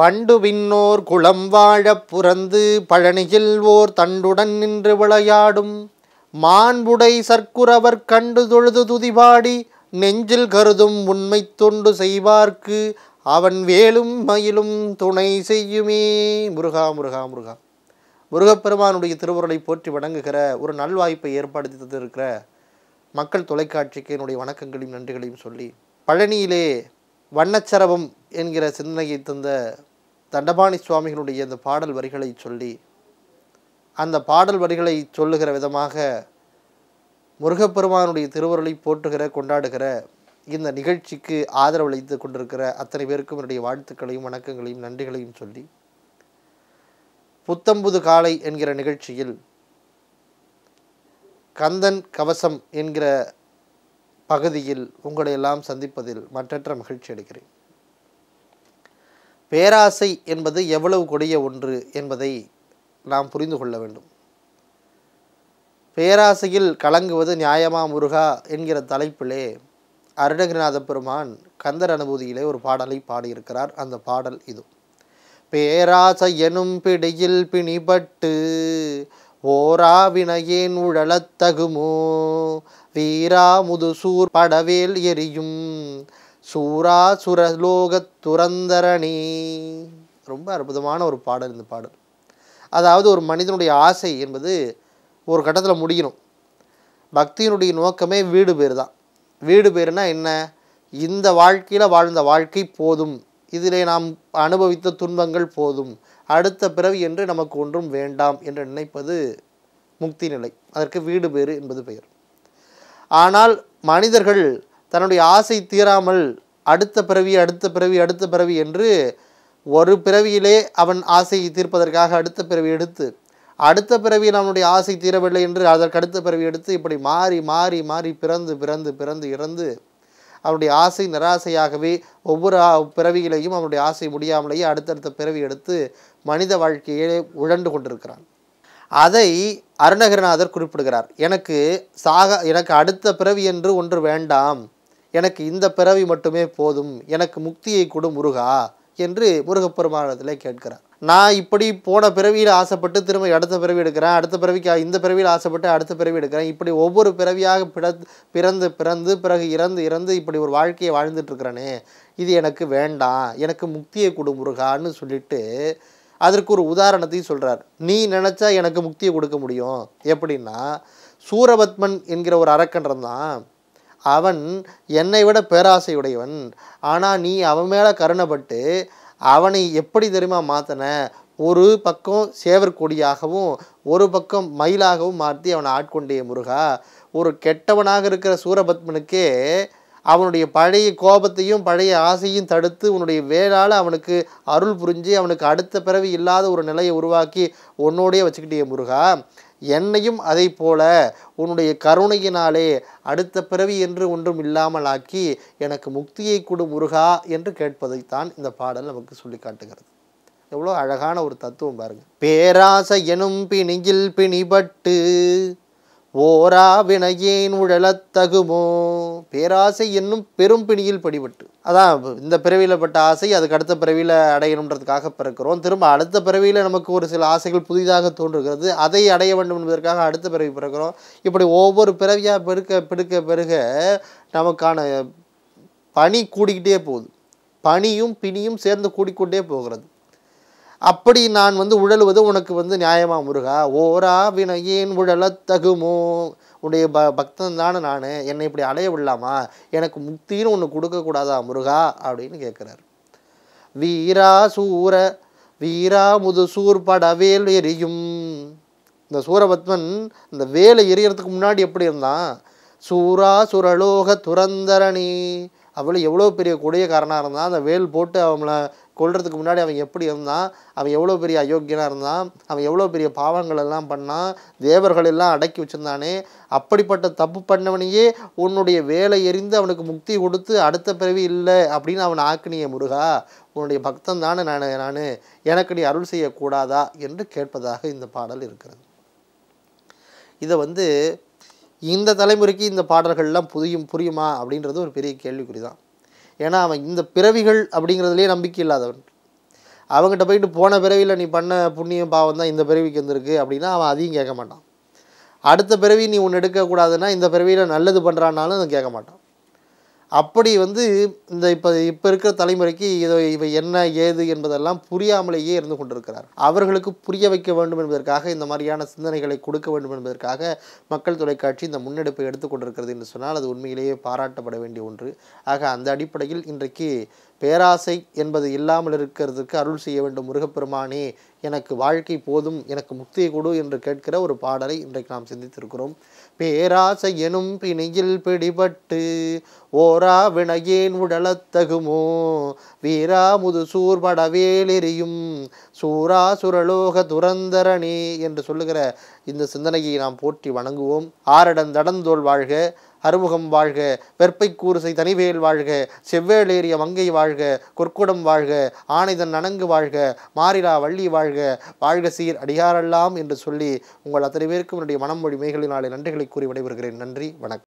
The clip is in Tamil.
பண்டு விண்ணோர் குளம் வாழப் புறந்து பழனியில் ஓர் தண்டுடன் நின்று விளையாடும். மாண்புடை சர்க்குரவர் கண்டு தொழுது துதிபாடி நெஞ்சில் கருதும் உண்மை தொண்டு செய்வார்க்கு அவன் வேலும் மயிலும் துணை செய்யுமே. முருகா முருகா முருகா. முருகப்பெருமானுடைய திருவுருளை போற்றி வணங்குகிற ஒரு நல்வாய்ப்பை ஏற்படுத்தி தந்திருக்கிற மக்கள் தொலைக்காட்சிக்கு என்னுடைய வணக்கங்களையும் நன்றிகளையும் சொல்லி பழனியிலே வண்ணச்சரவம் என்கிற சிந்தனையை தந்த தண்டபாணி சுவாமிகளுடைய இந்த பாடல் வரிகளை சொல்லி அந்த பாடல் வரிகளை சொல்லுகிற விதமாக முருகப்பெருமானுடைய திருவுருளை போற்றுகிற கொண்டாடுகிற இந்த நிகழ்ச்சிக்கு ஆதரவளித்து கொண்டிருக்கிற அத்தனை பேருக்கும் என்னுடைய வாழ்த்துக்களையும் வணக்கங்களையும் நன்றிகளையும் சொல்லி புத்தம்புது காலை என்கிற நிகழ்ச்சியில் கந்தன் கவசம் என்கிற பகுதியில் உங்களை எல்லாம் சந்திப்பதில் மற்றற்ற மகிழ்ச்சி அடைகிறேன். பேராசை என்பது எவ்வளவு கொடிய ஒன்று என்பதை நாம் புரிந்து கொள்ள வேண்டும். பேராசையில் கலங்குவது நியாயமா முருகா என்கிற தலைப்பிலே அருணகிரிநாத பெருமான் கந்தர் அனுபூதியிலே ஒரு பாடலை பாடியிருக்கிறார். அந்த பாடல் இது. பேராசை எனும் பிடியில் பிணிபட்டு ஓராவினையேன் உழலத்தகுமோ வீரா முதுசூர் படவேல் எரியும். சூரா சுரலோகத் துரந்தரணி ரொம்ப அற்புதமான ஒரு பாடல் இந்த பாடல். அதாவது ஒரு மனிதனுடைய ஆசை என்பது ஒரு கட்டத்தில் முடியணும். பக்தியினுடைய நோக்கமே வீடு பேர் தான். வீடு பேர்னா என்ன? இந்த வாழ்க்கையில் வாழ்ந்த வாழ்க்கை போதும். இதிலே நாம் அனுபவித்த துன்பங்கள் போதும். அடுத்த பிறவி என்று நமக்கு ஒன்றும் வேண்டாம் என்று நினைப்பது முக்தி நிலை. அதற்கு வீடு பேறு என்பது பெயர். ஆனால் மனிதர்கள் தன்னுடைய ஆசை தீராமல் அடுத்த பிறவி அடுத்த பிறவி அடுத்த பிறவி என்று ஒரு பிறவியிலே அவன் ஆசையை தீர்ப்பதற்காக அடுத்த பிறவி எடுத்து அடுத்த பிறவியில் அவனுடைய ஆசை தீரவில்லை என்று அதற்கு அடுத்த பிறவி எடுத்து இப்படி மாறி மாறி மாறி பிறந்து பிறந்து பிறந்து இறந்து அவனுடைய ஆசை நிராசையாகவே ஒவ்வொரு பிறவியிலையும் அவனுடைய ஆசை முடியாமலேயே அடுத்தடுத்த பிறவி எடுத்து மனித வாழ்க்கையிலே உழண்டு கொண்டிருக்கிறான். அதை அருணகிரிநாதர் குறிப்பிடுகிறார். எனக்கு சாக எனக்கு அடுத்த பிறவி என்று ஒன்று வேண்டாம். எனக்கு இந்த பிறவி மட்டுமே போதும் எனக்கு முக்தியை கொடு முருகா என்று முருகப்பெருமானத்தில் கேட்கிறார். நான் இப்படி போன பிறவியில் ஆசைப்பட்டு திரும்ப அடுத்த பிறவி எடுக்கிறேன் அடுத்த பிறவிக்கு இந்த பிறவியில் ஆசைப்பட்டு அடுத்த பிறவி எடுக்கிறேன் இப்படி ஒவ்வொரு பிறவியாக பிற பிறந்து பிறந்து பிறகு இறந்து இறந்து இப்படி ஒரு வாழ்க்கையை வாழ்ந்துட்டுருக்கிறேனே இது எனக்கு வேண்டாம் எனக்கு முக்தியை கொடு முருகான்னு சொல்லிட்டு அதற்கு ஒரு உதாரணத்தையும் சொல்கிறார் நீ நினச்சா எனக்கு முக்தியை கொடுக்க முடியும். எப்படின்னா சூரபத்மன் என்கிற ஒரு அரக்கன் தான் அவன் என்னை விட பேராசையுடையவன். ஆனால் நீ அவன் மேலே கருணப்பட்டு அவனை எப்படி தெரியுமா மாற்றின ஒரு பக்கம் சேவற்கொடியாகவும் ஒரு பக்கம் மயிலாகவும் மாற்றி அவனை ஆட்கொண்டே முருகா. ஒரு கெட்டவனாக இருக்கிற சூரபத்மனுக்கே அவனுடைய பழைய கோபத்தையும் பழைய ஆசையும் தடுத்து உன்னுடைய வேளால் அவனுக்கு அருள் புரிஞ்சு அவனுக்கு அடுத்த பிறவி இல்லாத ஒரு நிலையை உருவாக்கி உன்னோடையே வச்சுக்கிட்டே முருகா. என்னையும் அதை போல உன்னுடைய கருணையினாலே அடுத்த பிறவி என்று ஒன்றும் இல்லாமல் ஆக்கி எனக்கு முக்தியை கொடு முருகா என்று கேட்பதைத்தான் இந்த பாடல் நமக்கு சொல்லி காட்டுகிறது எவ்வளோ அழகான ஒரு தத்துவம் பாருங்கள் பேராசை எனும் பிணியில் பிணிபட்டு ஓரா வினையேன் உழலத்தகுமோ பேராசை என்னும் பெரும் பிணியில் படிபட்டு. அதான் இந்த பிறவியில் பட்ட ஆசை அதுக்கு அடுத்த பிறவியில் அடையணுன்றதுக்காக பிறக்கிறோம். திரும்ப அடுத்த பிறவியில் நமக்கு ஒரு சில ஆசைகள் புதிதாக தோன்றுகிறது. அதை அடைய வேண்டும் என்பதற்காக அடுத்த பிறவி பிறக்கிறோம். இப்படி ஒவ்வொரு பிறவியாக பெருக்க பெருக்க பெருக நமக்கான பனி கூடிக்கிட்டே போகுது. பனியும் பிணியும் சேர்ந்து கூடிக்கொண்டே போகிறது. அப்படி நான் வந்து உழலுவது உனக்கு வந்து நியாயமா முருகா? ஓரா வினையேன் உழலத்தகுமோ? உன்னுடைய ப பக்தன் தானே நான். என்னை இப்படி அலைய விடலாமா? எனக்கு முக்தின்னு ஒன்று கொடுக்கக்கூடாதா முருகா? அப்படின்னு கேட்குறாரு வீரா சூர வீரா முதுசூர் படவேல் எரியும். இந்த சூரபத்மன் இந்த வேலை எரியறதுக்கு முன்னாடி எப்படி இருந்தான்? சூரா சுரலோக துரந்தரணி. அவளை எவ்வளோ பெரிய கொடியக்காரனாக இருந்தான் அந்த வேல் போட்டு அவங்கள கொள்றதுக்கு முன்னாடி அவன் எப்படி இருந்தான் அவன் எவ்வளோ பெரிய அயோக்கியனாக இருந்தான் அவன் எவ்வளோ பெரிய பாவங்கள் எல்லாம் பண்ணான் தேவர்கள் எல்லாம் அடக்கி வச்சிருந்தானே அப்படிப்பட்ட தப்பு பண்ணவனையே உன்னுடைய வேலை எறிந்து அவனுக்கு முக்தி கொடுத்து அடுத்த பிறவி இல்லை அப்படின்னு அவன் ஆக்கினிய முருகா உன்னுடைய பக்தன் தானே நான் நான் எனக்கு நீ அருள் செய்யக்கூடாதா என்று கேட்பதாக இந்த பாடல் இருக்கிறது. இதை வந்து இந்த தலைமுறைக்கு இந்த பாடல்கள்லாம் புரியும் புரியுமா அப்படின்றது ஒரு பெரிய கேள்விக்குறி தான் ஏன்னா அவன் இந்த பிறவிகள் அப்படிங்கிறதுலே நம்பிக்கை இல்லாதவன். அவங்ககிட்ட போயிட்டு போன பிறவியில் நீ பண்ண புண்ணியம் பாவம் தான் இந்த பிறவிக்கு வந்திருக்கு அப்படின்னா அவன் அதையும் கேட்க மாட்டான். அடுத்த பிறவி நீ ஒன்று எடுக்கக்கூடாதுன்னா இந்த பிறவியில் நல்லது பண்ணுறான்னாலும் அதை கேட்க மாட்டான். அப்படி வந்து இந்த இப்போ இப்போ இருக்கிற தலைமுறைக்கு இதை இவை என்ன ஏது என்பதெல்லாம் புரியாமலேயே இருந்து கொண்டிருக்கிறார். அவர்களுக்கு புரிய வைக்க வேண்டும் என்பதற்காக இந்த மாதிரியான சிந்தனைகளை கொடுக்க வேண்டும் என்பதற்காக மக்கள் தொலைக்காட்சி இந்த முன்னெடுப்பை எடுத்துக்கொண்டிருக்கிறது என்று சொன்னால் அது உண்மையிலேயே பாராட்டப்பட வேண்டிய ஒன்று. ஆக அந்த அடிப்படையில் இன்றைக்கு பேராசை என்பது இல்லாமல் இருக்கிறதுக்கு அருள் செய்ய வேண்டும் முருகப்பெருமானே எனக்கு வாழ்க்கை போதும் எனக்கு முக்தியை கொடு என்று கேட்கிற ஒரு பாடலை இன்றைக்கு நாம் சிந்தித்திருக்கிறோம். பேராசை எனும் பிணியில் பிடிபட்டு ஓரா வினையேன் உடலத்தகுமோ வீரா முது சூர்படவேலெறியும் சூரா சுரலோக துரந்தரணி என்று சொல்லுகிற இந்த சிந்தனையை நாம் போற்றி வணங்குவோம். ஆரடன் தடந்தோல் வாழ்க அறுமுகம் வாழ்க வெற்பை கூறுசை தனிவேல் வாழ்க செவ்வேளேறிய மங்கை வாழ்க கொற்குடம் வாழ்க ஆனைதன் நனங்கு வாழ்க மாறிலா வள்ளி வாழ்க வாழ்க சீர் அடியாரெல்லாம் என்று சொல்லி உங்கள் அத்தனை பேருக்கும் என்னுடைய மனமொழி மேகலினாலே நன்றிகளை கூறி விடைபெறுகிறேன். நன்றி வணக்கம்.